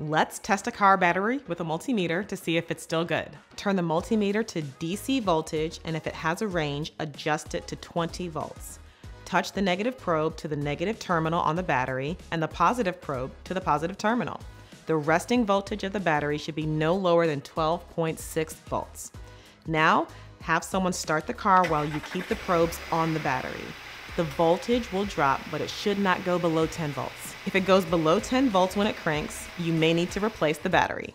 Let's test a car battery with a multimeter to see if it's still good. Turn the multimeter to DC voltage and if it has a range, adjust it to 20 volts. Touch the negative probe to the negative terminal on the battery and the positive probe to the positive terminal. The resting voltage of the battery should be no lower than 12.6 volts. Now, have someone start the car while you keep the probes on the battery. The voltage will drop, but it should not go below 10 volts. If it goes below 10 volts when it cranks, you may need to replace the battery.